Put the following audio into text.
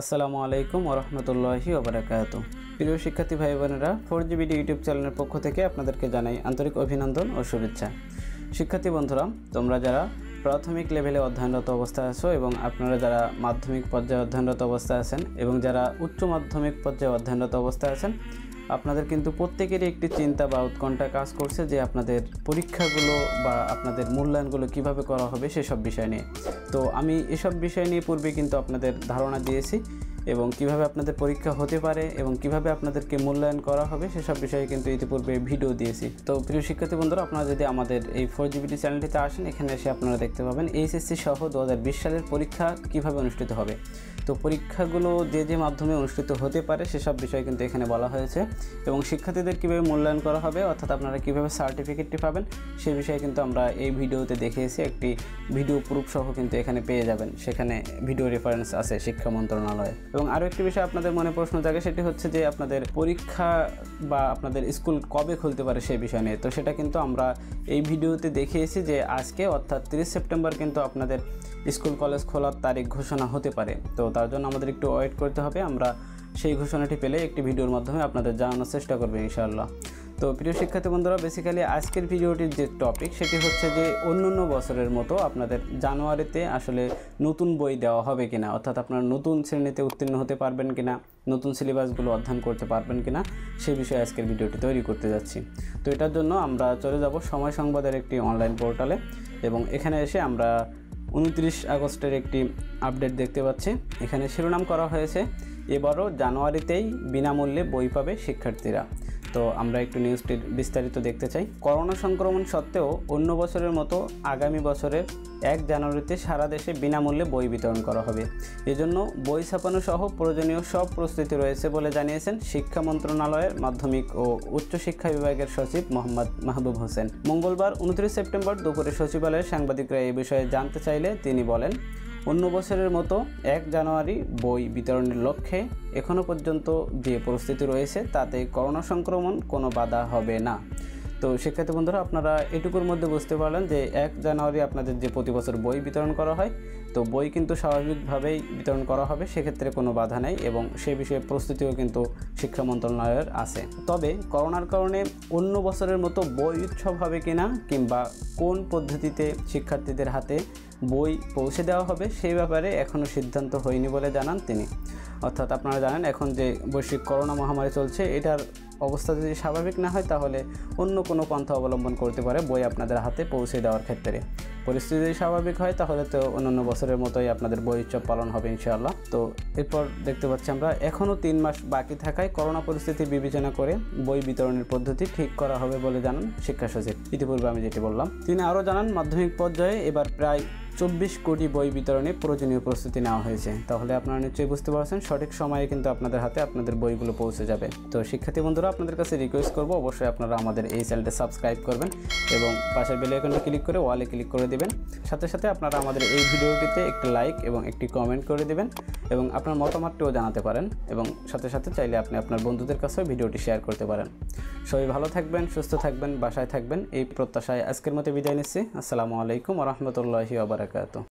আসসালামু আলাইকুম ওরহমতুল্লাহি ওবরাকাত প্রিয় শিক্ষার্থী ভাই বোনেরা ফোর জিবিডি ইউটিউব চ্যানেলের পক্ষ থেকে আপনাদেরকে জানাই আন্তরিক অভিনন্দন ও শুভেচ্ছা। শিক্ষার্থী বন্ধুরা, তোমরা যারা প্রাথমিক লেভেলে অধ্যয়নরত অবস্থায় আছো এবং আপনারা যারা মাধ্যমিক পর্যায়ে অধ্যয়নরত অবস্থায় আছেন এবং যারা উচ্চ মাধ্যমিক পর্যায়ে অধ্যয়নরত অবস্থায় আছেন আপনাদের কিন্তু প্রত্যেকেরই একটি চিন্তা বা উৎকণ্ঠা কাজ করছে যে আপনাদের পরীক্ষাগুলো বা আপনাদের মূল্যায়নগুলো কীভাবে করা হবে সেসব বিষয় নিয়ে। তো আমি এসব বিষয় নিয়ে পূর্বে কিন্তু আপনাদের ধারণা দিয়েছি। এবং কীভাবে আপনাদের পরীক্ষা হতে পারে এবং কীভাবে আপনাদেরকে মূল্যায়ন করা হবে সেসব বিষয়ে কিন্তু ইতিপূর্বে ভিডিও দিয়েছি। তো প্রিয় শিক্ষার্থী বন্ধুরা, আপনারা যদি আমাদের এই ফোর জিবিটি চ্যানেলটিতে আসেন, এখানে এসে আপনারা দেখতে পাবেন এইচএসসি সহ দু হাজার বিশ সালের পরীক্ষা কীভাবে অনুষ্ঠিত হবে। তো পরীক্ষাগুলো যে যে মাধ্যমে অনুষ্ঠিত হতে পারে সেসব বিষয় কিন্তু এখানে বলা হয়েছে এবং শিক্ষার্থীদের কীভাবে মূল্যায়ন করা হবে, অর্থাৎ আপনারা কীভাবে সার্টিফিকেটটি পাবেন, সে বিষয়ে কিন্তু আমরা এই ভিডিওতে দেখিয়েছি। একটি ভিডিও প্রুফ সহ কিন্তু এখানে পেয়ে যাবেন, সেখানে ভিডিও রেফারেন্স আছে শিক্ষা মন্ত্রণালয়ে। এবং আরও একটি বিষয় আপনাদের মনে প্রশ্ন জাগে, সেটি হচ্ছে যে আপনাদের পরীক্ষা বা আপনাদের স্কুল কবে খুলতে পারে সেই বিষয় নিয়ে। তো সেটা কিন্তু আমরা এই ভিডিওতে দেখিয়েছি যে আজকে, অর্থাৎ তিরিশ সেপ্টেম্বর কিন্তু আপনাদের স্কুল কলেজ খোলার তারিখ ঘোষণা হতে পারে। তো তার জন্য আমাদের একটু ওয়েট করতে হবে। আমরা সেই ঘোষণাটি পেলে একটি ভিডিওর মাধ্যমে আপনাদের জানানোর চেষ্টা করবে ইনশাআল্লাহ। তো প্রিয় শিক্ষার্থী বন্ধুরা বেসিক্যালি আজকের ভিডিওটির যে টপিক সেটি হচ্ছে যে অন্য অন্য বছরের মতো আপনাদের জানুয়ারিতে আসলে নতুন বই দেওয়া হবে কিনা, অর্থাৎ আপনারা নতুন শ্রেণীতে উত্তীর্ণ হতে পারবেন কিনা, নতুন সিলেবাসগুলো অধ্যয়ন করতে পারবেন কিনা, সে বিষয়ে আজকের ভিডিওটি তৈরি করতে যাচ্ছি। তো এটার জন্য আমরা চলে যাব সময় সংবাদের একটি অনলাইন পোর্টালে এবং এখানে এসে আমরা উনত্রিশ আগস্টের একটি আপডেট দেখতে পাচ্ছি। এখানে শিরোনাম করা হয়েছে, এবারও জানুয়ারিতেই বিনামূল্যে বই পাবে শিক্ষার্থীরা। তো আমরা একটু নিউজটির বিস্তারিত দেখতে চাই। করোনা সংক্রমণ সত্ত্বেও অন্য বছরের মতো আগামী বছরের এক জানুয়ারিতে সারা দেশে বিনামূল্যে বই বিতরণ করা হবে। এজন্য বই ছাপানো সহ প্রয়োজনীয় সব প্রস্তুতি রয়েছে বলে জানিয়েছেন শিক্ষা মন্ত্রণালয়ের মাধ্যমিক ও উচ্চশিক্ষা বিভাগের সচিব মোহাম্মদ মাহবুব হোসেন। মঙ্গলবার, উনত্রিশ সেপ্টেম্বর দুপুরে সচিবালয়ের সাংবাদিকরা এই বিষয়ে জানতে চাইলে তিনি বলেন অন্য বছরের মতো এক জানুয়ারি বই বিতরণের লক্ষ্যে এখনও পর্যন্ত যে পরিস্থিতি রয়েছে তাতে করোনা সংক্রমণ কোনো বাধা হবে না। তো শিক্ষার্থী বন্ধুরা আপনারা এটুকুর মধ্যে বুঝতে পারলেন যে এক জানুয়ারি আপনাদের যে প্রতি বছর বই বিতরণ করা হয়, তো বই কিন্তু স্বাভাবিকভাবেই বিতরণ করা হবে, সেক্ষেত্রে কোনো বাধা নেই এবং সে বিষয়ে প্রস্তুতিও কিন্তু শিক্ষা মন্ত্রণালয়ের আছে। তবে করোনার কারণে অন্য বছরের মতো বই উৎসব হবে কিনা কিংবা কোন পদ্ধতিতে শিক্ষার্থীদের হাতে বই পৌঁছে দেওয়া হবে সেই ব্যাপারে এখনও সিদ্ধান্ত হয়নি বলে জানান তিনি। অর্থাৎ আপনারা জানেন এখন যে বৈশ্বিক করোনা মহামারী চলছে, এটার অবস্থা যদি স্বাভাবিক না হয়, তাহলে অন্য কোনো পন্থা অবলম্বন করতে পারে বই আপনাদের হাতে পৌঁছে দেওয়ার ক্ষেত্রে। পরিস্থিতি স্বাভাবিক হয়, তাহলে তো অন্যান্য বছরের মতোই আপনাদের বই উৎসব পালন হবে ইনশাআল্লাহ। তো এরপর দেখতে পাচ্ছি আমরা এখনও তিন মাস বাকি থাকায় করোনা পরিস্থিতি বিবেচনা করে বই বিতরণের পদ্ধতি ঠিক করা হবে বলে জানান শিক্ষা সচিব। ইতিপূর্বে আমি যেটি বললাম, তিনি আরও জানান, মাধ্যমিক পর্যায়ে এবার প্রায় চব্বিশ কোটি বই বিতরণে প্রয়োজনীয় প্রস্তুতি নেওয়া হয়েছে। তাহলে আপনারা নিশ্চয়ই বুঝতে পারছেন, সঠিক সময়ে কিন্তু আপনাদের হাতে আপনাদের বইগুলো পৌঁছে যাবে। তো শিক্ষার্থী বন্ধুরা, আপনাদের কাছে রিকোয়েস্ট করব, অবশ্যই আপনারা আমাদের এই চ্যানেলটা সাবস্ক্রাইব করবেন এবং পাশের বেল আইকনটি ক্লিক করে ওয়ালে ক্লিক করে সাথে সাথে আপনারা আমাদের এই ভিডিওটিতে একটি লাইক এবং একটি কমেন্ট করে দিবেন এবং আপনার মতামতটিও জানাতে পারেন এবং সাথে সাথে চাইলে আপনি আপনার বন্ধুদের কাছেও ভিডিওটি শেয়ার করতে পারেন। সবাই ভালো থাকবেন, সুস্থ থাকবেন, বাসায় থাকবেন। এই প্রত্যাশায় আজকের মতো বিদায় নিচ্ছি। আসসালামু আলাইকুম রহমতুল্লাহি আবার